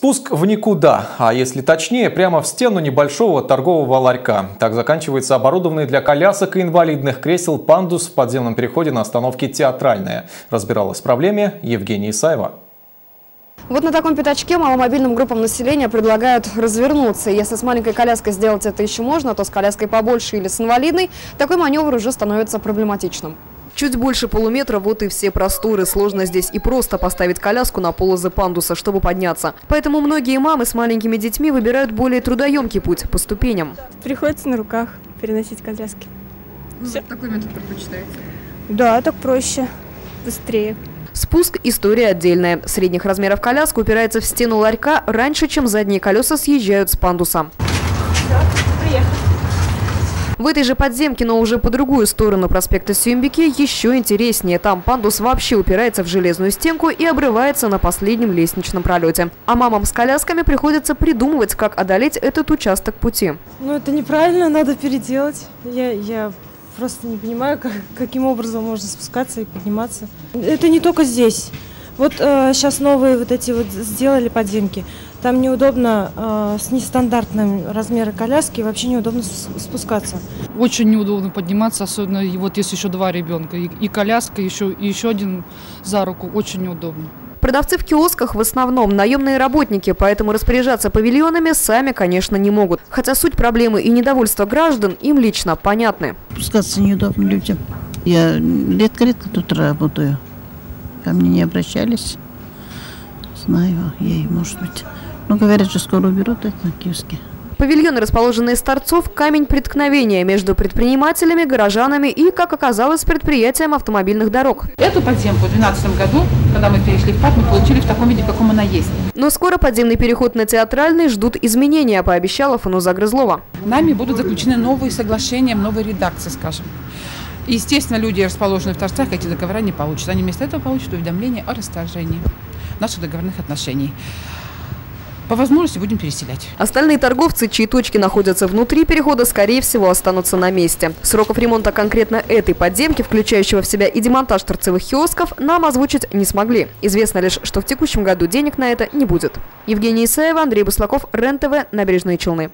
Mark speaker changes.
Speaker 1: Спуск в никуда, а если точнее, прямо в стену небольшого торгового ларька. Так заканчивается оборудованный для колясок и инвалидных кресел пандус в подземном переходе на остановке «Театральная». Разбиралась в проблеме Евгения Исаева.
Speaker 2: Вот на таком пятачке маломобильным группам населения предлагают развернуться. Если с маленькой коляской сделать это еще можно, то с коляской побольше или с инвалидной такой маневр уже становится проблематичным. Чуть больше полуметра, вот и все просторы. Сложно здесь и просто поставить коляску на полозы пандуса, чтобы подняться. Поэтому многие мамы с маленькими детьми выбирают более трудоемкий путь по ступеням.
Speaker 3: Приходится на руках переносить коляски.
Speaker 2: Ну, Все. Такой метод предпочитаете?
Speaker 3: Да, так проще, быстрее.
Speaker 2: Спуск – история отдельная. Средних размеров коляска упирается в стену ларька раньше, чем задние колеса съезжают с пандуса.
Speaker 3: Все, приехали.
Speaker 2: В этой же подземке, но уже по другую сторону проспекта Сюмбики, еще интереснее. Там пандус вообще упирается в железную стенку и обрывается на последнем лестничном пролете. А мамам с колясками приходится придумывать, как одолеть этот участок пути.
Speaker 4: Ну, это неправильно, надо переделать. Я, я просто не понимаю, как, каким образом можно спускаться и подниматься. Это не только здесь. Вот э, сейчас новые вот эти вот сделали подземки. Там неудобно э, с нестандартным размером коляски, вообще неудобно спускаться.
Speaker 5: Очень неудобно подниматься, особенно вот если еще два ребенка. И, и коляска, еще, и еще один за руку. Очень неудобно.
Speaker 2: Продавцы в киосках в основном наемные работники, поэтому распоряжаться павильонами сами, конечно, не могут. Хотя суть проблемы и недовольства граждан им лично понятны.
Speaker 6: Спускаться неудобно людям. Я редко-редко тут работаю. Ко мне не обращались. Знаю, ей, может быть. Ну, говорят, что скоро уберут это на киоске.
Speaker 2: Павильоны, расположенные с торцов, камень преткновения между предпринимателями, горожанами и, как оказалось, предприятием автомобильных дорог.
Speaker 7: Эту подземку в 2012 году, когда мы перешли в ПАД, мы получили в таком виде, в каком она есть.
Speaker 2: Но скоро подземный переход на Театральный ждут изменения, пообещала Фануза Грызлова.
Speaker 7: Нами будут заключены новые соглашения, новые редакции, скажем. Естественно, люди, расположенные в торцах, эти договора не получат. Они вместо этого получат уведомление о расторжении наших договорных отношений. По возможности будем переселять.
Speaker 2: Остальные торговцы, чьи точки находятся внутри перехода, скорее всего, останутся на месте. Сроков ремонта конкретно этой подземки, включающего в себя и демонтаж торцевых киосков, нам озвучить не смогли. Известно лишь, что в текущем году денег на это не будет. Евгений Исаева, Андрей Буслаков, РЕН-ТВ, Набережные Челны.